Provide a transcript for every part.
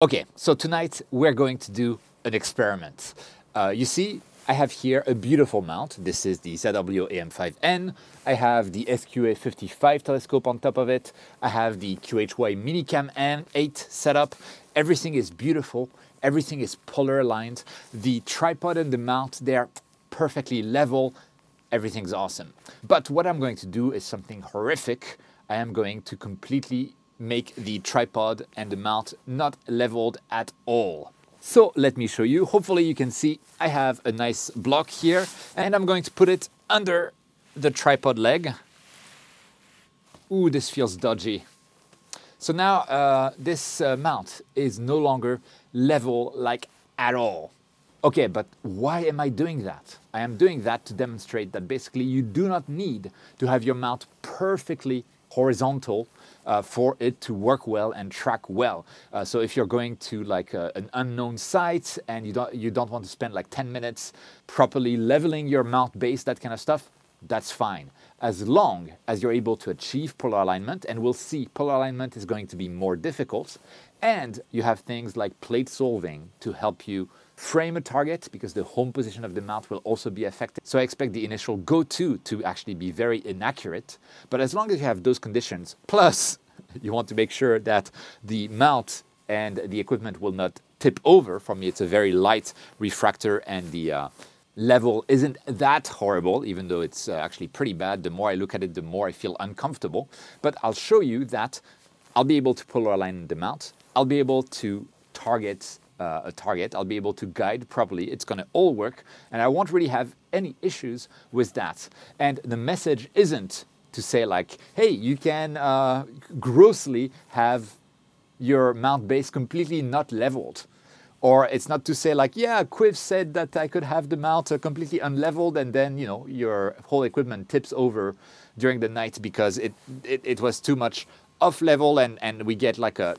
Okay, so tonight we're going to do an experiment. Uh, you see, I have here a beautiful mount. This is the ZWO AM5N. I have the SQA55 telescope on top of it. I have the QHY Minicam M8 setup. Everything is beautiful. Everything is polar aligned. The tripod and the mount, they're perfectly level. Everything's awesome. But what I'm going to do is something horrific. I am going to completely make the tripod and the mount not leveled at all. So let me show you. Hopefully you can see I have a nice block here and I'm going to put it under the tripod leg. Ooh, this feels dodgy. So now uh, this uh, mount is no longer level like at all. Okay, but why am I doing that? I am doing that to demonstrate that basically you do not need to have your mount perfectly horizontal uh, for it to work well and track well. Uh, so if you're going to like uh, an unknown site and you don't you don't want to spend like 10 minutes properly leveling your mount base, that kind of stuff, that's fine. As long as you're able to achieve polar alignment, and we'll see polar alignment is going to be more difficult, and you have things like plate solving to help you frame a target because the home position of the mount will also be affected. So I expect the initial go-to to actually be very inaccurate. But as long as you have those conditions, plus you want to make sure that the mount and the equipment will not tip over. For me, it's a very light refractor and the uh, level isn't that horrible, even though it's uh, actually pretty bad. The more I look at it, the more I feel uncomfortable. But I'll show you that I'll be able to polar align the mount. I'll be able to target uh, a target. I'll be able to guide properly. It's going to all work. And I won't really have any issues with that. And the message isn't to say like, hey, you can uh, grossly have your mount base completely not leveled. Or it's not to say like, yeah, Cuiv said that I could have the mount uh, completely unleveled and then, you know, your whole equipment tips over during the night because it, it, it was too much off level and, and we get like a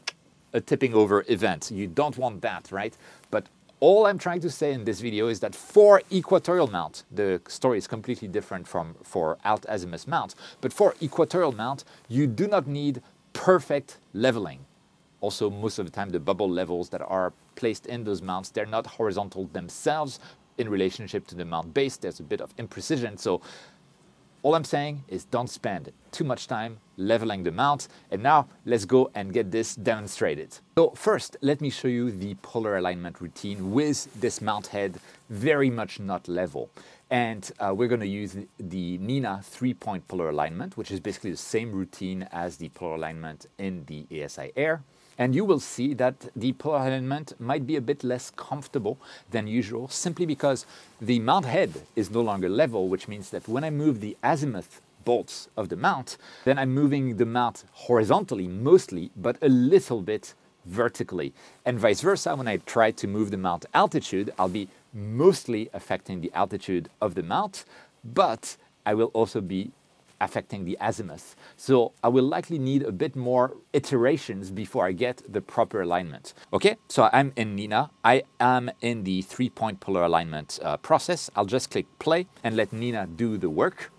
a tipping over event. You don't want that, right? But all I'm trying to say in this video is that for equatorial mount, the story is completely different from for alt azimuth mount, but for equatorial mount, you do not need perfect leveling. Also, most of the time, the bubble levels that are placed in those mounts, they're not horizontal themselves in relationship to the mount base. There's a bit of imprecision. So all I'm saying is don't spend too much time leveling the mount. And now let's go and get this demonstrated. So first, let me show you the polar alignment routine with this mount head very much not level. And uh, we're going to use the Nina three-point polar alignment, which is basically the same routine as the polar alignment in the ASI Air. And you will see that the polar alignment might be a bit less comfortable than usual simply because the mount head is no longer level, which means that when I move the azimuth bolts of the mount, then I'm moving the mount horizontally mostly, but a little bit vertically. And vice versa, when I try to move the mount altitude, I'll be mostly affecting the altitude of the mount, but I will also be affecting the azimuth. So I will likely need a bit more iterations before I get the proper alignment. Okay, so I'm in Nina. I am in the three-point polar alignment uh, process. I'll just click play and let Nina do the work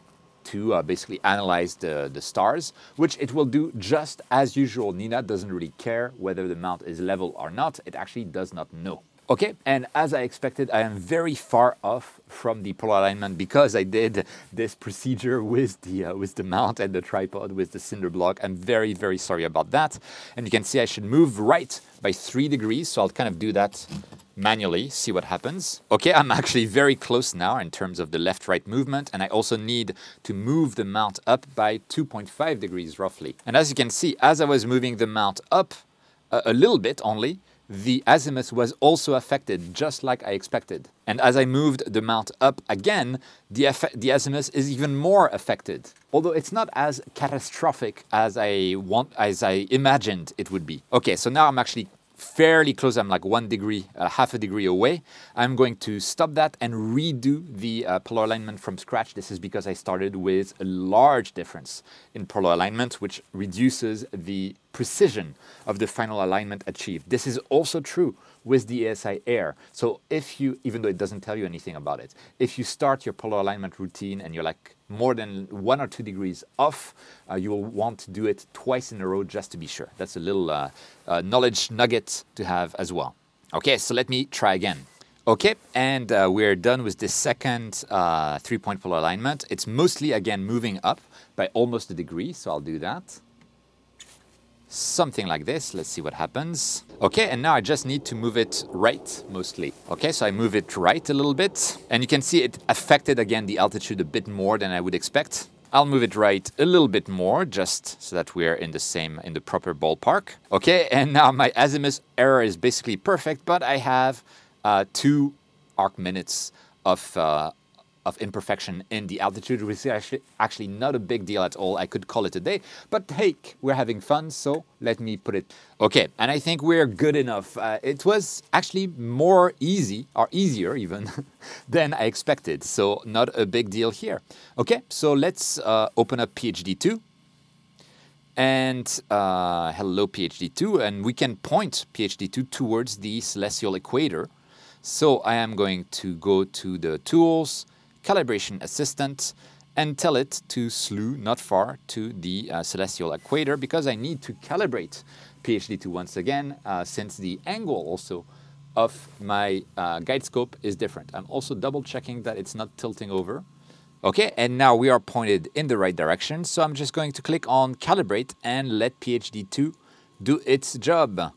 to uh, basically analyze the, the stars, which it will do just as usual. Nina doesn't really care whether the mount is level or not. It actually does not know. Okay, and as I expected, I am very far off from the polar alignment because I did this procedure with the uh, with the mount and the tripod with the cinder block. I'm very, very sorry about that. And you can see I should move right by three degrees, so I'll kind of do that manually, see what happens. Okay, I'm actually very close now in terms of the left-right movement, and I also need to move the mount up by 2.5 degrees roughly. And as you can see, as I was moving the mount up a, a little bit only, the azimuth was also affected, just like I expected. And as I moved the mount up again, the, the azimuth is even more affected. Although it's not as catastrophic as I want, as I imagined it would be. Okay, so now I'm actually fairly close. I'm like one degree, uh, half a degree away. I'm going to stop that and redo the uh, polar alignment from scratch. This is because I started with a large difference in polar alignment, which reduces the precision of the final alignment achieved. This is also true with the ASI Air. So if you, even though it doesn't tell you anything about it, if you start your polar alignment routine and you're like more than one or two degrees off, uh, you will want to do it twice in a row just to be sure. That's a little uh, uh, knowledge nugget to have as well. Okay, so let me try again. Okay, and uh, we're done with this second uh, three-point polar alignment. It's mostly, again, moving up by almost a degree, so I'll do that something like this. Let's see what happens. Okay, and now I just need to move it right mostly. Okay, so I move it right a little bit and you can see it affected again the altitude a bit more than I would expect. I'll move it right a little bit more just so that we're in the same, in the proper ballpark. Okay, and now my azimuth error is basically perfect, but I have uh, two arc minutes of, uh, of imperfection in the altitude, which is actually, actually not a big deal at all. I could call it a day, but hey, we're having fun, so let me put it. Okay, and I think we're good enough. Uh, it was actually more easy, or easier even, than I expected, so not a big deal here. Okay, so let's uh, open up PHD2. And uh, hello, PHD2, and we can point PHD2 towards the celestial equator. So I am going to go to the tools, calibration assistant and tell it to slew not far to the uh, celestial equator because I need to calibrate PHD2 once again uh, since the angle also of my uh, guide scope is different. I'm also double checking that it's not tilting over. Okay, and now we are pointed in the right direction. So I'm just going to click on calibrate and let PHD2 do its job.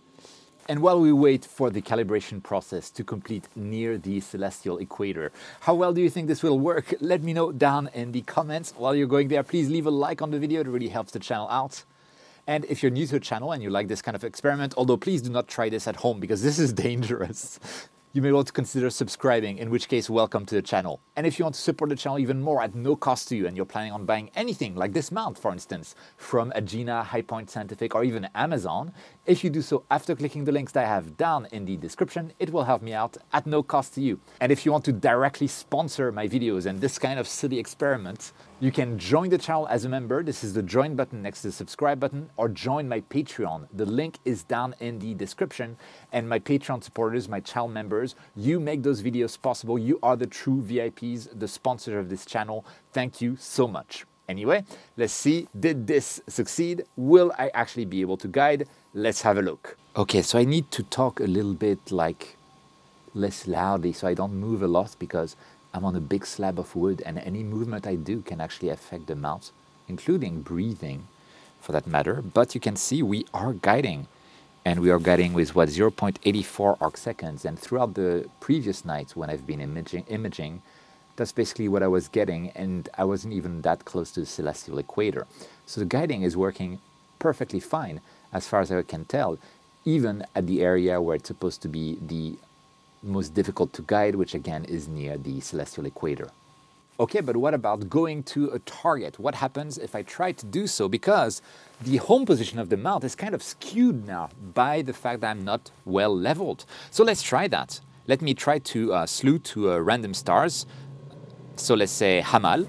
And while we wait for the calibration process to complete near the celestial equator, how well do you think this will work? Let me know down in the comments. While you're going there, please leave a like on the video, it really helps the channel out. And if you're new to the channel and you like this kind of experiment, although please do not try this at home because this is dangerous you may want to consider subscribing, in which case, welcome to the channel. And if you want to support the channel even more at no cost to you and you're planning on buying anything like this mount, for instance, from Agena, High Point Scientific, or even Amazon, if you do so after clicking the links that I have down in the description, it will help me out at no cost to you. And if you want to directly sponsor my videos and this kind of silly experiments, you can join the channel as a member. This is the join button next to the subscribe button or join my Patreon. The link is down in the description. And my Patreon supporters, my channel members, you make those videos possible. You are the true VIPs, the sponsor of this channel. Thank you so much. Anyway, let's see, did this succeed? Will I actually be able to guide? Let's have a look. Okay, so I need to talk a little bit like less loudly so I don't move a lot because I'm on a big slab of wood and any movement I do can actually affect the mouth, including breathing for that matter. But you can see we are guiding and we are guiding with what 0.84 arc seconds and throughout the previous nights when I've been imaging, imaging that's basically what I was getting and I wasn't even that close to the celestial equator. So the guiding is working perfectly fine as far as I can tell, even at the area where it's supposed to be the most difficult to guide, which again is near the celestial equator. Okay, but what about going to a target? What happens if I try to do so? Because the home position of the mount is kind of skewed now by the fact that I'm not well leveled. So let's try that. Let me try to uh, slew to uh, random stars. So let's say Hamal.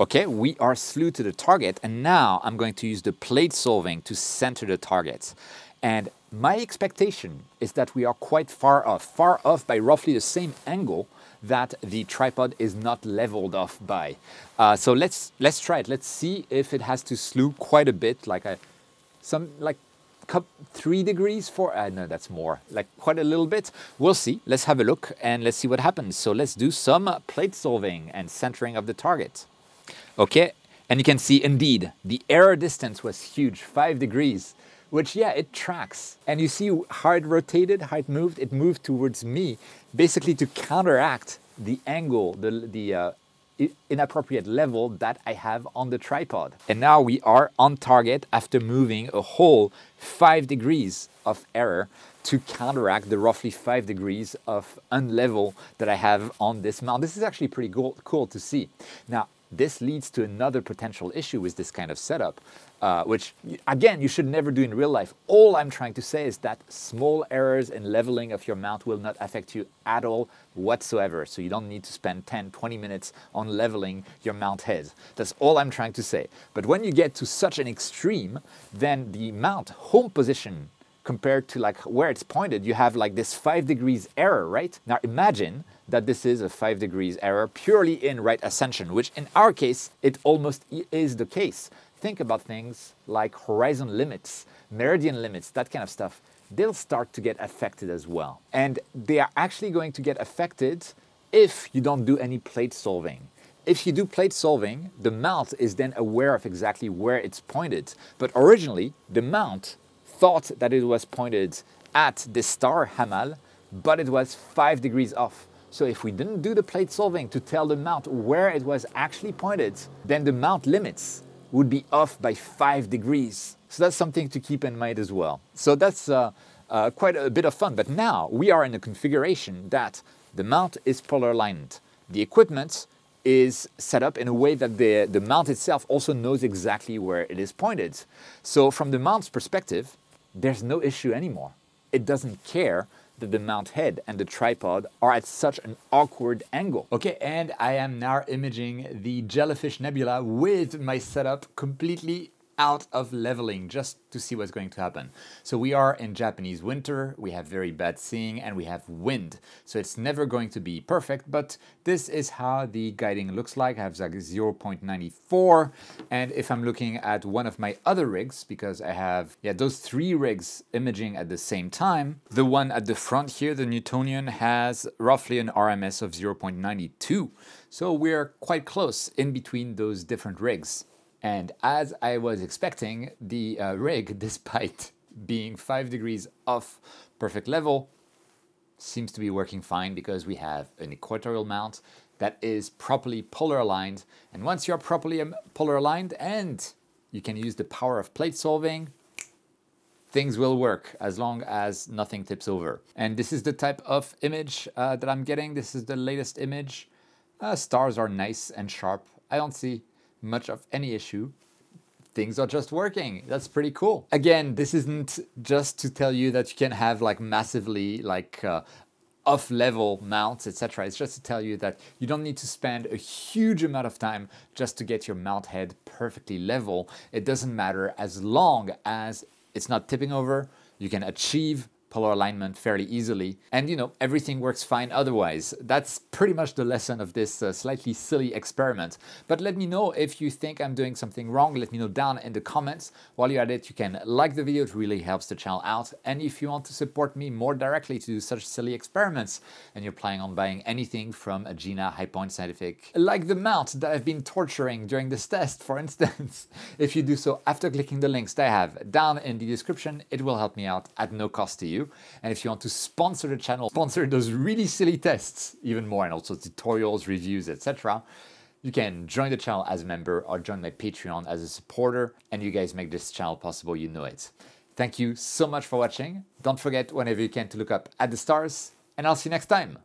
Okay, we are slew to the target, and now I'm going to use the plate solving to center the target. And my expectation is that we are quite far off, far off by roughly the same angle that the tripod is not leveled off by. Uh, so let's let's try it. Let's see if it has to slew quite a bit, like a some like three degrees for uh, no that's more like quite a little bit. We'll see. Let's have a look and let's see what happens. So let's do some plate solving and centering of the target. Okay. And you can see indeed the error distance was huge five degrees which, yeah, it tracks. And you see how it rotated, how it moved? It moved towards me, basically to counteract the angle, the, the uh, inappropriate level that I have on the tripod. And now we are on target after moving a whole five degrees of error to counteract the roughly five degrees of unlevel that I have on this mount. This is actually pretty cool, cool to see. Now, this leads to another potential issue with this kind of setup, uh, which again, you should never do in real life. All I'm trying to say is that small errors in leveling of your mount will not affect you at all whatsoever. So you don't need to spend 10, 20 minutes on leveling your mount head. That's all I'm trying to say. But when you get to such an extreme, then the mount home position compared to like where it's pointed, you have like this five degrees error, right? Now imagine that this is a five degrees error purely in right ascension, which in our case, it almost is the case. Think about things like horizon limits, meridian limits, that kind of stuff. They'll start to get affected as well. And they are actually going to get affected if you don't do any plate solving. If you do plate solving, the mount is then aware of exactly where it's pointed. But originally, the mount thought that it was pointed at the star Hamal, but it was five degrees off. So if we didn't do the plate solving to tell the mount where it was actually pointed, then the mount limits would be off by five degrees. So that's something to keep in mind as well. So that's uh, uh, quite a bit of fun. But now we are in a configuration that the mount is polar aligned. The equipment is set up in a way that the, the mount itself also knows exactly where it is pointed. So from the mount's perspective, there's no issue anymore. It doesn't care that the mount head and the tripod are at such an awkward angle. Okay, and I am now imaging the Jellyfish Nebula with my setup completely out of leveling just to see what's going to happen. So we are in Japanese winter, we have very bad seeing and we have wind. So it's never going to be perfect, but this is how the guiding looks like. I have like 0.94 and if I'm looking at one of my other rigs, because I have yeah those three rigs imaging at the same time, the one at the front here, the Newtonian, has roughly an RMS of 0.92. So we're quite close in between those different rigs. And as I was expecting, the uh, rig, despite being five degrees off perfect level, seems to be working fine because we have an equatorial mount that is properly polar aligned. And once you're properly um, polar aligned and you can use the power of plate solving, things will work as long as nothing tips over. And this is the type of image uh, that I'm getting. This is the latest image. Uh, stars are nice and sharp. I don't see much of any issue. Things are just working. That's pretty cool. Again, this isn't just to tell you that you can have like massively like uh, off level mounts, etc. It's just to tell you that you don't need to spend a huge amount of time just to get your mount head perfectly level. It doesn't matter as long as it's not tipping over, you can achieve polar alignment fairly easily. And you know, everything works fine otherwise. That's pretty much the lesson of this uh, slightly silly experiment. But let me know if you think I'm doing something wrong. Let me know down in the comments. While you're at it, you can like the video. It really helps the channel out. And if you want to support me more directly to do such silly experiments, and you're planning on buying anything from Agena High Point Scientific, like the mount that I've been torturing during this test, for instance, if you do so after clicking the links that I have down in the description, it will help me out at no cost to you. And if you want to sponsor the channel, sponsor those really silly tests even more and also tutorials, reviews, etc., you can join the channel as a member or join my Patreon as a supporter, and you guys make this channel possible, you know it. Thank you so much for watching. Don't forget, whenever you can, to look up at the stars, and I'll see you next time.